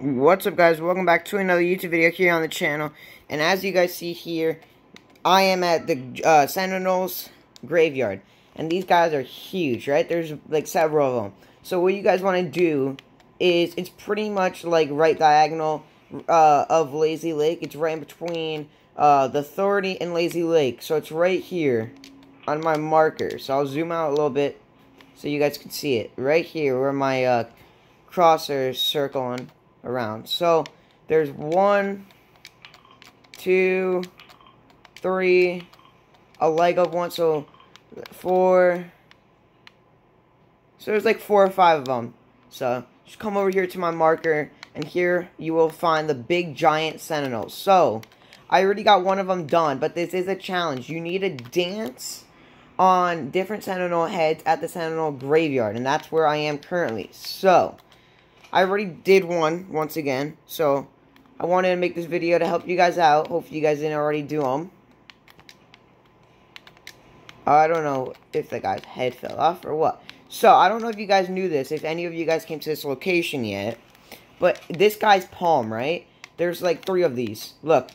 What's up guys, welcome back to another YouTube video here on the channel. And as you guys see here, I am at the uh, Sentinels graveyard. And these guys are huge, right? There's like several of them. So what you guys want to do is, it's pretty much like right diagonal uh, of Lazy Lake. It's right in between uh, the Authority and Lazy Lake. So it's right here on my marker. So I'll zoom out a little bit so you guys can see it. Right here where my uh, crossers circling around. So there's one, two, three, a leg of one, so four. So there's like four or five of them. So just come over here to my marker, and here you will find the big giant sentinels. So I already got one of them done, but this is a challenge. You need to dance on different sentinel heads at the sentinel graveyard, and that's where I am currently. So I already did one, once again, so I wanted to make this video to help you guys out. Hopefully you guys didn't already do them. I don't know if the guy's head fell off or what. So, I don't know if you guys knew this, if any of you guys came to this location yet. But this guy's palm, right? There's like three of these. Look.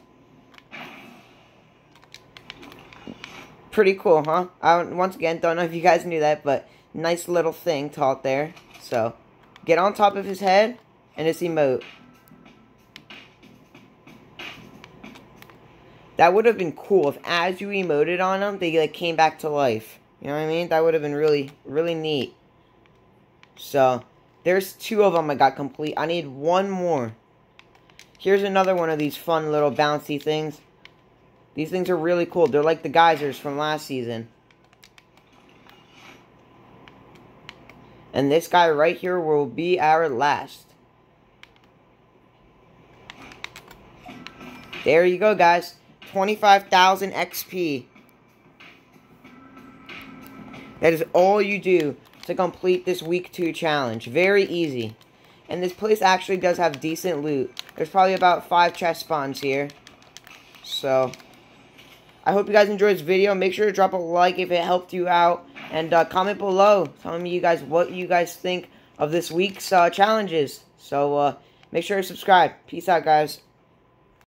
Pretty cool, huh? I once again don't know if you guys knew that, but nice little thing taught there. So, Get on top of his head, and it's emote. That would have been cool if as you emoted on them, they like came back to life. You know what I mean? That would have been really, really neat. So, there's two of them I got complete. I need one more. Here's another one of these fun little bouncy things. These things are really cool. They're like the geysers from last season. And this guy right here will be our last. There you go, guys. 25,000 XP. That is all you do to complete this week 2 challenge. Very easy. And this place actually does have decent loot. There's probably about 5 chest spawns here. So, I hope you guys enjoyed this video. Make sure to drop a like if it helped you out. And uh, comment below telling me you guys what you guys think of this week's uh, challenges. So uh, make sure to subscribe. Peace out, guys.